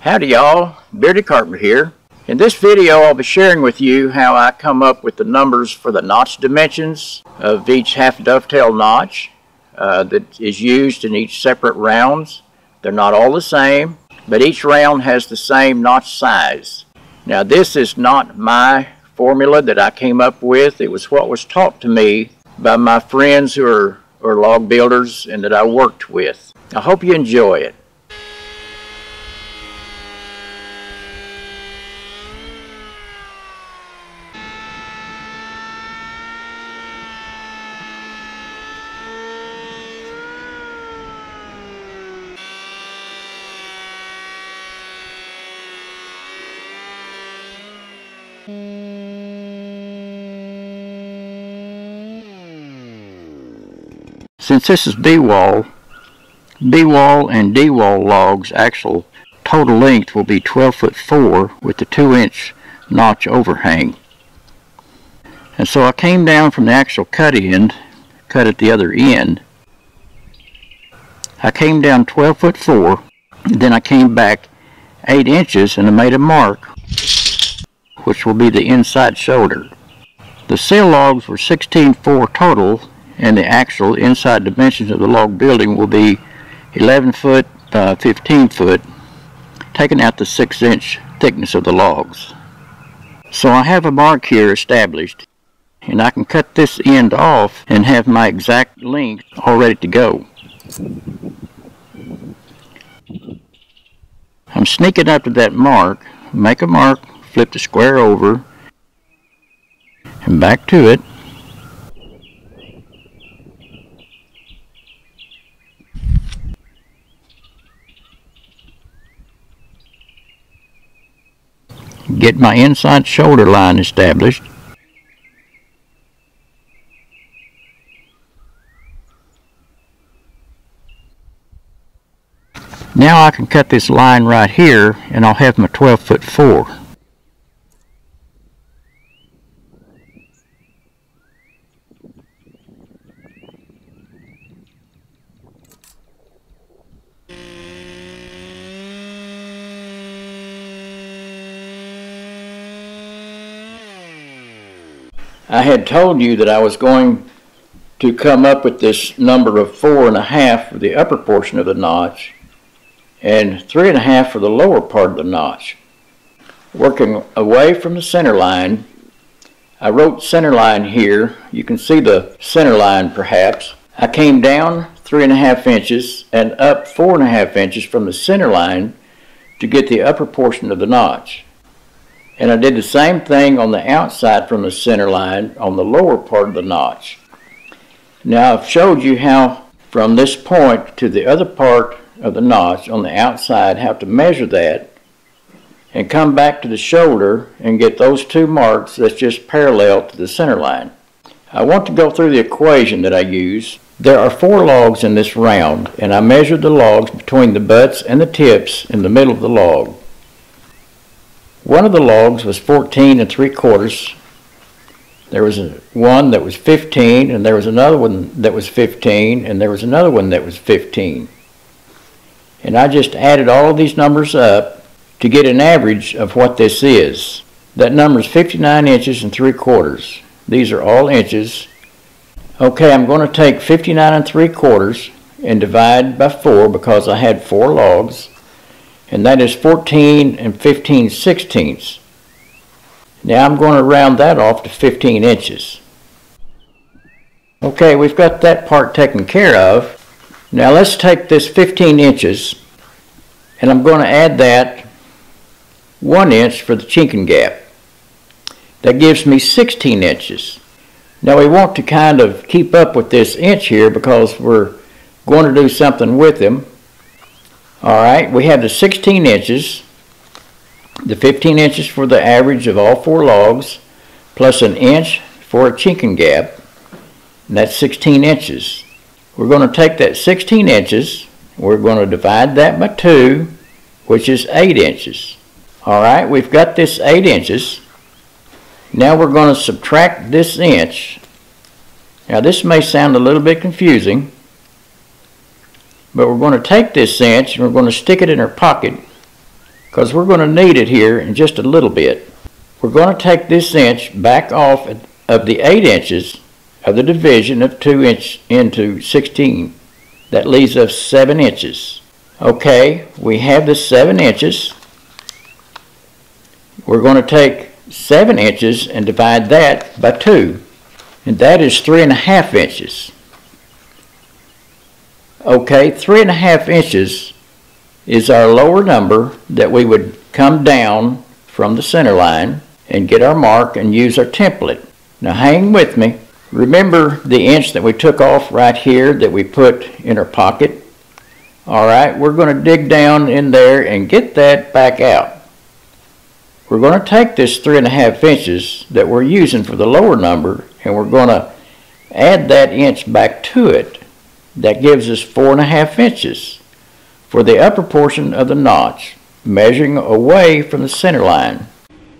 Howdy y'all, Bearded Carpenter here. In this video I'll be sharing with you how I come up with the numbers for the notch dimensions of each half dovetail notch uh, that is used in each separate rounds. They're not all the same, but each round has the same notch size. Now this is not my formula that I came up with, it was what was taught to me by my friends who are, are log builders and that I worked with. I hope you enjoy it. Since this is B-wall, B-wall and D-wall logs actual total length will be 12 foot 4 with the 2 inch notch overhang. And so I came down from the actual cut end, cut at the other end. I came down 12 foot 4, then I came back 8 inches and I made a mark which will be the inside shoulder. The sill logs were 16.4 total and the actual inside dimensions of the log building will be 11 foot, uh, 15 foot, taking out the 6 inch thickness of the logs. So I have a mark here established and I can cut this end off and have my exact length all ready to go. I'm sneaking up to that mark, make a mark, flip the square over and back to it get my inside shoulder line established Now I can cut this line right here and I'll have my 12 foot 4. I had told you that I was going to come up with this number of four and a half for the upper portion of the notch and three and a half for the lower part of the notch. Working away from the center line, I wrote center line here. You can see the center line perhaps. I came down three and a half inches and up four and a half inches from the center line to get the upper portion of the notch. And I did the same thing on the outside from the center line on the lower part of the notch. Now I've showed you how from this point to the other part of the notch on the outside how to measure that and come back to the shoulder and get those two marks that's just parallel to the center line. I want to go through the equation that I use. There are four logs in this round and I measured the logs between the butts and the tips in the middle of the log. One of the logs was 14 and 3 quarters. There was a, one that was 15, and there was another one that was 15, and there was another one that was 15. And I just added all of these numbers up to get an average of what this is. That number is 59 inches and 3 quarters. These are all inches. Okay, I'm going to take 59 and 3 quarters and divide by 4 because I had 4 logs and that is 14 and 15 sixteenths. Now I'm going to round that off to 15 inches. Okay, we've got that part taken care of. Now let's take this 15 inches and I'm going to add that one inch for the chinking gap. That gives me 16 inches. Now we want to kind of keep up with this inch here because we're going to do something with them. All right, we have the 16 inches, the 15 inches for the average of all four logs, plus an inch for a chinking gap, and that's 16 inches. We're going to take that 16 inches, we're going to divide that by 2, which is 8 inches. All right, we've got this 8 inches. Now we're going to subtract this inch. Now this may sound a little bit confusing, but we're going to take this inch and we're going to stick it in our pocket because we're going to need it here in just a little bit. We're going to take this inch back off of the 8 inches of the division of 2 inch into 16. That leaves us 7 inches. Okay, we have the 7 inches. We're going to take 7 inches and divide that by 2. And that is 3.5 inches. Okay, 3.5 inches is our lower number that we would come down from the center line and get our mark and use our template. Now hang with me. Remember the inch that we took off right here that we put in our pocket? All right, we're going to dig down in there and get that back out. We're going to take this three and a half inches that we're using for the lower number and we're going to add that inch back to it. That gives us four and a half inches for the upper portion of the notch, measuring away from the center line.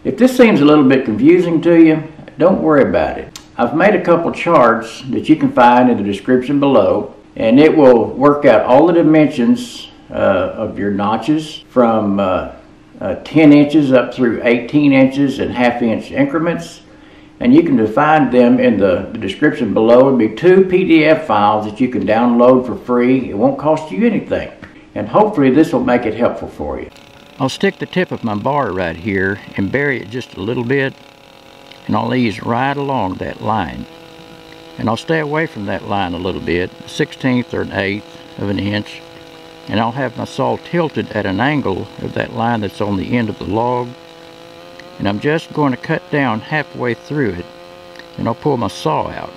If this seems a little bit confusing to you, don't worry about it. I've made a couple charts that you can find in the description below and it will work out all the dimensions uh, of your notches from uh, uh, 10 inches up through 18 inches in half inch increments and you can define them in the, description below. It'll be two PDF files that you can download for free. It won't cost you anything and hopefully this will make it helpful for you. I'll stick the tip of my bar right here and bury it just a little bit and I'll ease right along that line. And I'll stay away from that line a little bit, 16th or an 8th of an inch, and I'll have my saw tilted at an angle of that line that's on the end of the log. And I'm just going to cut down halfway through it, and I'll pull my saw out.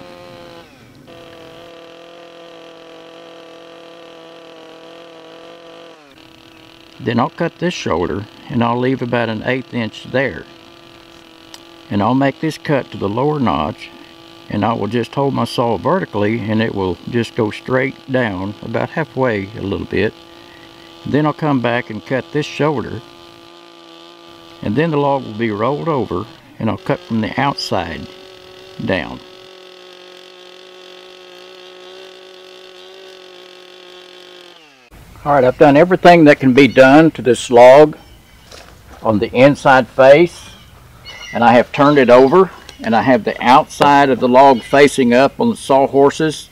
Then I'll cut this shoulder and I'll leave about an eighth inch there. And I'll make this cut to the lower notch and I will just hold my saw vertically and it will just go straight down about halfway a little bit. Then I'll come back and cut this shoulder and then the log will be rolled over and I'll cut from the outside down. Alright, I've done everything that can be done to this log on the inside face and I have turned it over and I have the outside of the log facing up on the sawhorses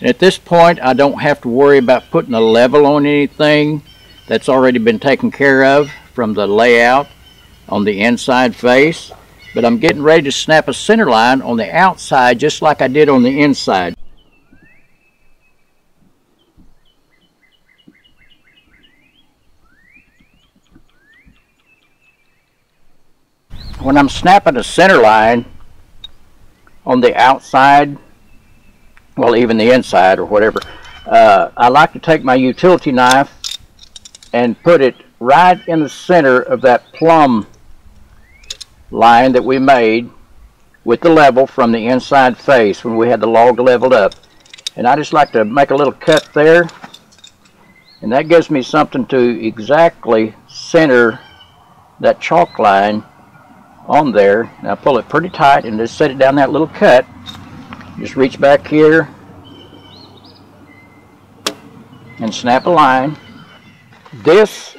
and at this point I don't have to worry about putting a level on anything that's already been taken care of from the layout on the inside face but I'm getting ready to snap a center line on the outside just like I did on the inside. When I'm snapping a center line on the outside, well even the inside or whatever, uh, I like to take my utility knife and put it right in the center of that plumb line that we made with the level from the inside face when we had the log leveled up. And I just like to make a little cut there and that gives me something to exactly center that chalk line on there. Now pull it pretty tight and just set it down that little cut. Just reach back here and snap a line. This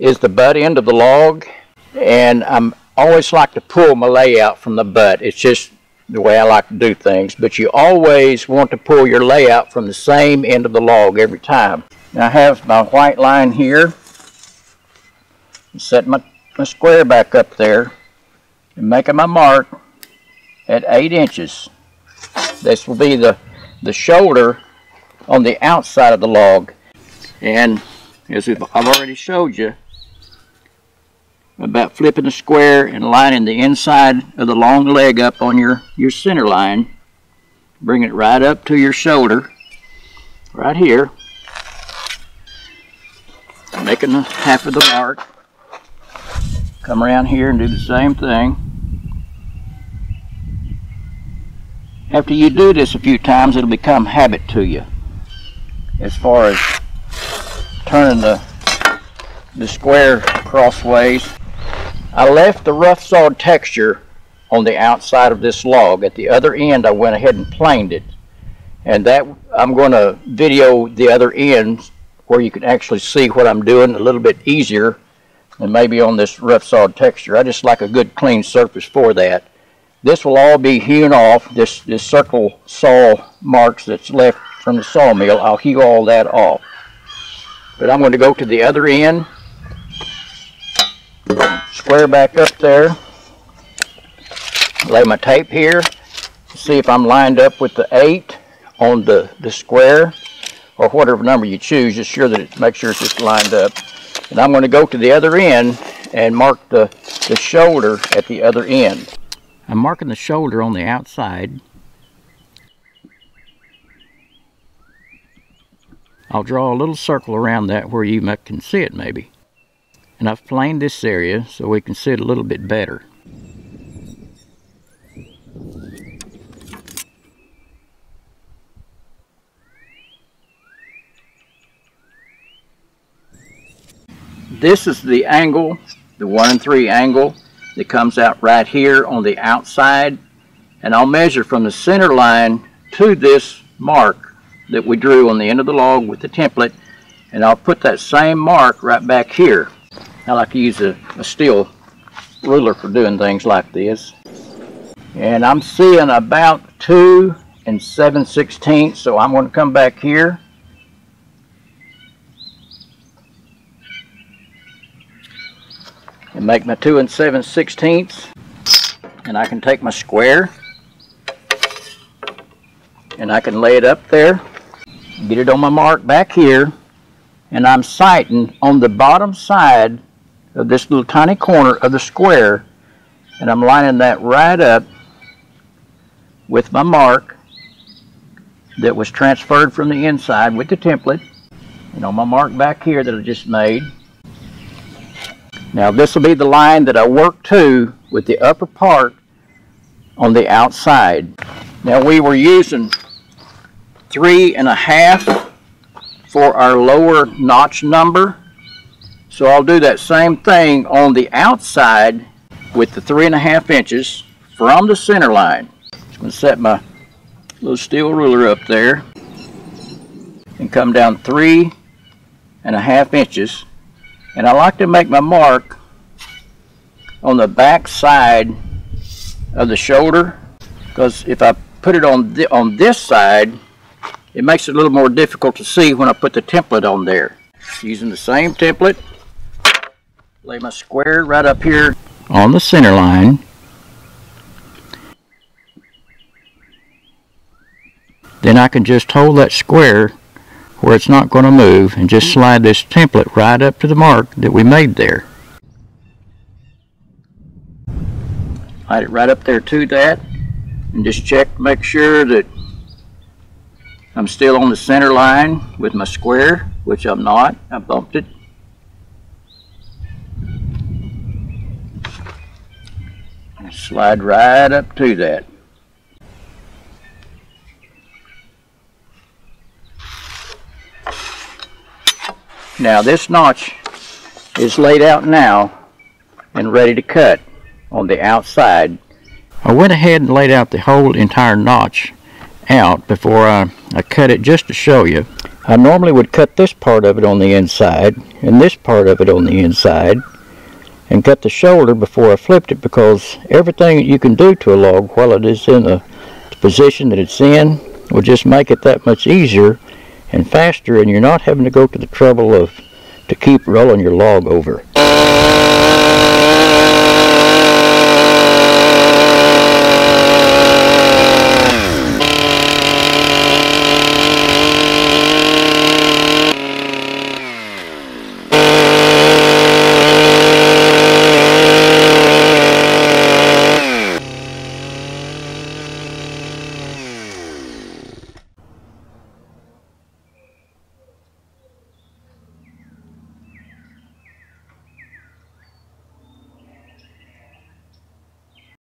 is the butt end of the log and I'm always like to pull my layout from the butt. It's just the way I like to do things. But you always want to pull your layout from the same end of the log every time. Now I have my white line here. Set my, my square back up there and making my mark at 8 inches. This will be the, the shoulder on the outside of the log. And as I've already showed you, about flipping the square and lining the inside of the long leg up on your, your center line. Bring it right up to your shoulder, right here. Making the half of the mark. Come around here and do the same thing. After you do this a few times, it'll become habit to you. As far as turning the, the square crossways. I left the rough sawed texture on the outside of this log. At the other end, I went ahead and planed it. And that I'm going to video the other end where you can actually see what I'm doing a little bit easier and maybe on this rough sawed texture. I just like a good clean surface for that. This will all be hewn off, this, this circle saw marks that's left from the sawmill, I'll hew all that off. But I'm going to go to the other end, square back up there, lay my tape here, see if I'm lined up with the 8 on the, the square, or whatever number you choose, just sure that it, make sure it's just lined up. And I'm going to go to the other end and mark the, the shoulder at the other end. I'm marking the shoulder on the outside. I'll draw a little circle around that where you can see it maybe. And I've planed this area so we can see it a little bit better. This is the angle, the 1 and 3 angle that comes out right here on the outside. And I'll measure from the center line to this mark that we drew on the end of the log with the template. And I'll put that same mark right back here. I like to use a, a steel ruler for doing things like this. And I'm seeing about 2 and 7 sixteenths, so I'm going to come back here and make my 2 and 7 sixteenths and I can take my square and I can lay it up there get it on my mark back here and I'm sighting on the bottom side of this little tiny corner of the square and I'm lining that right up with my mark that was transferred from the inside with the template and on my mark back here that I just made now this will be the line that I work to with the upper part on the outside. Now we were using three and a half for our lower notch number. So I'll do that same thing on the outside with the three and a half inches from the center line. I'm going to set my little steel ruler up there and come down three and a half inches and I like to make my mark on the back side of the shoulder because if I put it on, th on this side it makes it a little more difficult to see when I put the template on there. Using the same template, lay my square right up here on the center line. Then I can just hold that square where it's not going to move and just slide this template right up to the mark that we made there. Slide it right up there to that and just check make sure that I'm still on the center line with my square which I'm not I bumped it slide right up to that Now this notch is laid out now and ready to cut on the outside. I went ahead and laid out the whole entire notch out before I, I cut it just to show you. I normally would cut this part of it on the inside and this part of it on the inside and cut the shoulder before I flipped it because everything you can do to a log while it is in the position that it's in will just make it that much easier and faster and you're not having to go to the trouble of to keep rolling your log over.